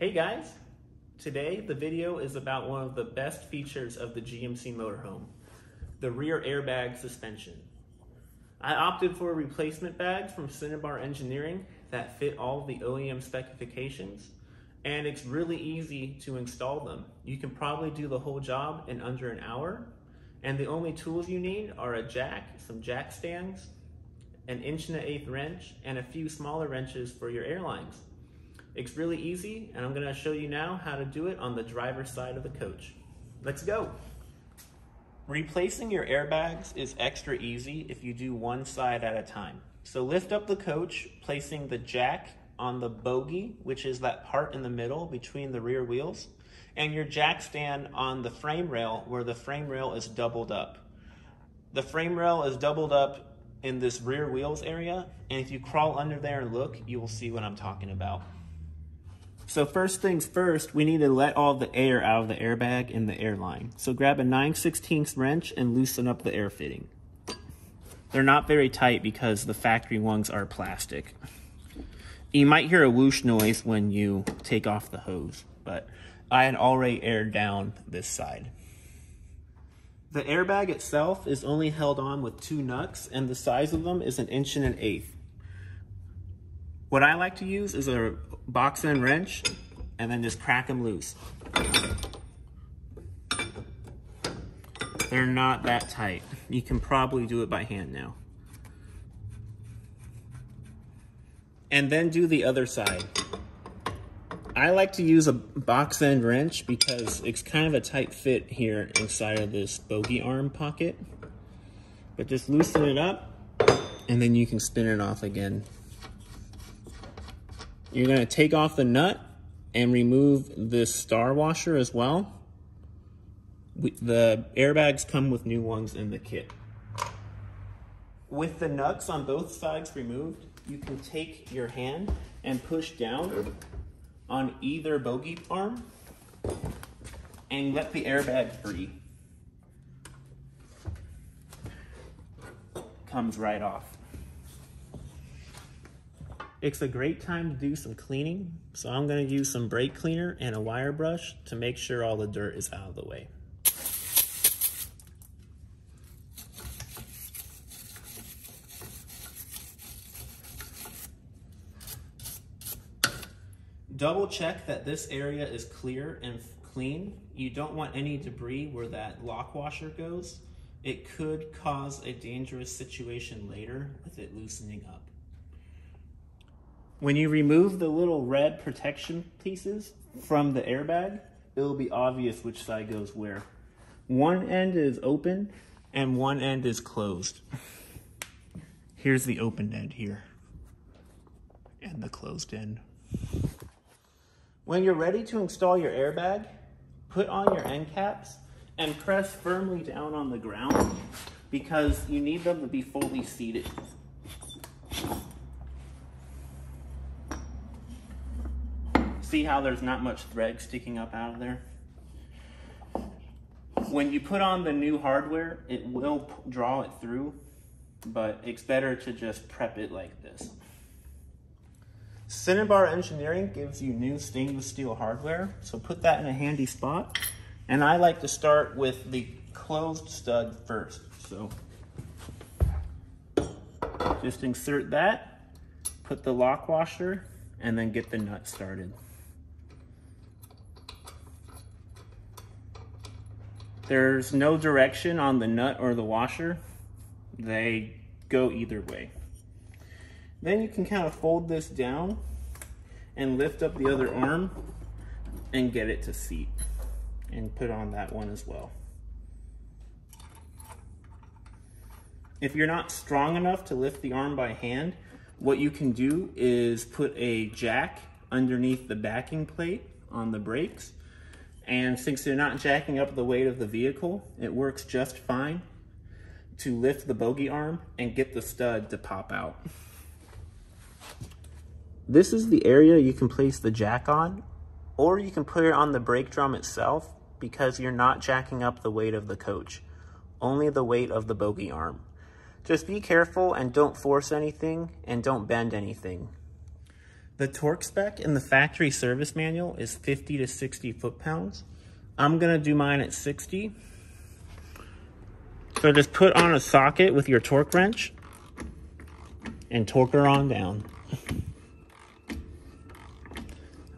Hey guys, today the video is about one of the best features of the GMC motorhome, the rear airbag suspension. I opted for replacement bags from Cinnabar Engineering that fit all the OEM specifications and it's really easy to install them. You can probably do the whole job in under an hour and the only tools you need are a jack, some jack stands, an inch and an eighth wrench, and a few smaller wrenches for your airlines. It's really easy, and I'm gonna show you now how to do it on the driver's side of the coach. Let's go. Replacing your airbags is extra easy if you do one side at a time. So lift up the coach, placing the jack on the bogie, which is that part in the middle between the rear wheels, and your jack stand on the frame rail where the frame rail is doubled up. The frame rail is doubled up in this rear wheels area, and if you crawl under there and look, you will see what I'm talking about. So first things first, we need to let all the air out of the airbag in the airline. So grab a 9 16 wrench and loosen up the air fitting. They're not very tight because the factory ones are plastic. You might hear a whoosh noise when you take off the hose, but I had already aired down this side. The airbag itself is only held on with two nuts and the size of them is an inch and an eighth. What I like to use is a box end wrench and then just crack them loose. They're not that tight. You can probably do it by hand now. And then do the other side. I like to use a box end wrench because it's kind of a tight fit here inside of this bogie arm pocket. But just loosen it up and then you can spin it off again you're gonna take off the nut and remove this star washer as well. We, the airbags come with new ones in the kit. With the nuts on both sides removed, you can take your hand and push down on either bogey arm and let the airbag free. Comes right off. It's a great time to do some cleaning, so I'm gonna use some brake cleaner and a wire brush to make sure all the dirt is out of the way. Double check that this area is clear and clean. You don't want any debris where that lock washer goes. It could cause a dangerous situation later with it loosening up. When you remove the little red protection pieces from the airbag, it'll be obvious which side goes where. One end is open and one end is closed. Here's the open end here and the closed end. When you're ready to install your airbag, put on your end caps and press firmly down on the ground because you need them to be fully seated. See how there's not much thread sticking up out of there? When you put on the new hardware, it will draw it through, but it's better to just prep it like this. Cinnabar Engineering gives you new stainless steel hardware, so put that in a handy spot. And I like to start with the closed stud first. So just insert that, put the lock washer, and then get the nut started. There's no direction on the nut or the washer. They go either way. Then you can kind of fold this down and lift up the other arm and get it to seat and put on that one as well. If you're not strong enough to lift the arm by hand, what you can do is put a jack underneath the backing plate on the brakes and since they're not jacking up the weight of the vehicle, it works just fine to lift the bogie arm and get the stud to pop out. This is the area you can place the jack on, or you can put it on the brake drum itself because you're not jacking up the weight of the coach, only the weight of the bogie arm. Just be careful and don't force anything and don't bend anything. The torque spec in the factory service manual is 50 to 60 foot-pounds. I'm gonna do mine at 60. So just put on a socket with your torque wrench and torque her on down.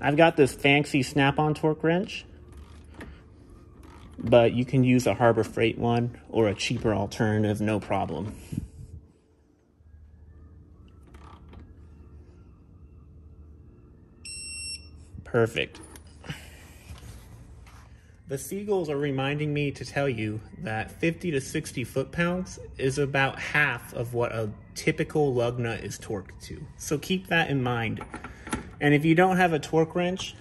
I've got this fancy snap-on torque wrench, but you can use a Harbor Freight one or a cheaper alternative, no problem. Perfect. The seagulls are reminding me to tell you that 50 to 60 foot-pounds is about half of what a typical lug nut is torqued to. So keep that in mind. And if you don't have a torque wrench,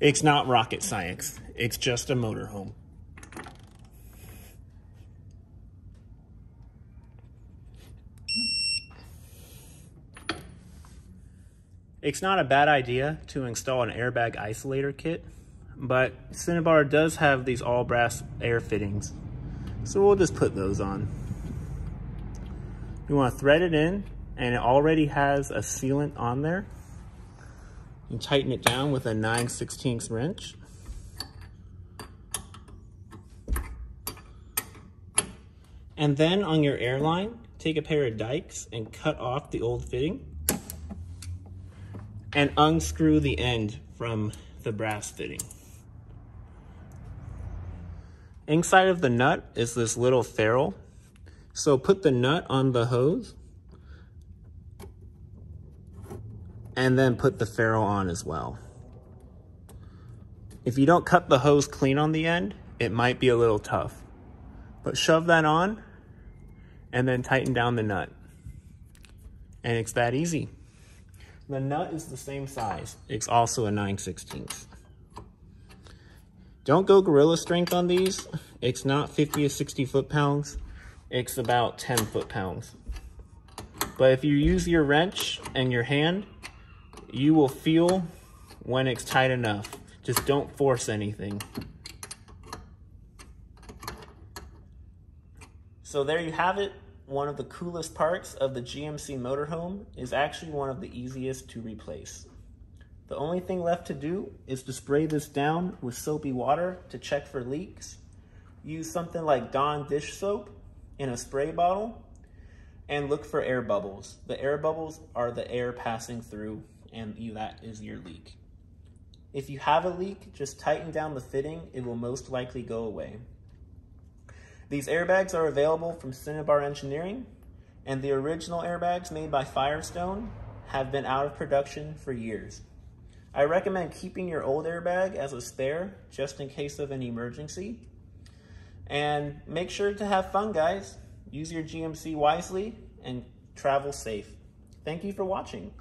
it's not rocket science. It's just a motorhome. It's not a bad idea to install an airbag isolator kit, but Cinnabar does have these all brass air fittings. So we'll just put those on. You want to thread it in and it already has a sealant on there. You tighten it down with a 9 16 wrench. And then on your airline, take a pair of dikes and cut off the old fitting and unscrew the end from the brass fitting. Inside of the nut is this little ferrule. So put the nut on the hose and then put the ferrule on as well. If you don't cut the hose clean on the end, it might be a little tough. But shove that on and then tighten down the nut. And it's that easy. The nut is the same size. It's also a 9 16 Don't go gorilla strength on these. It's not 50 to 60 foot-pounds. It's about 10 foot-pounds. But if you use your wrench and your hand, you will feel when it's tight enough. Just don't force anything. So there you have it one of the coolest parts of the GMC motorhome is actually one of the easiest to replace. The only thing left to do is to spray this down with soapy water to check for leaks. Use something like Dawn dish soap in a spray bottle and look for air bubbles. The air bubbles are the air passing through and that is your leak. If you have a leak, just tighten down the fitting. It will most likely go away. These airbags are available from Cinnabar Engineering, and the original airbags made by Firestone have been out of production for years. I recommend keeping your old airbag as a spare, just in case of an emergency. And make sure to have fun, guys. Use your GMC wisely and travel safe. Thank you for watching.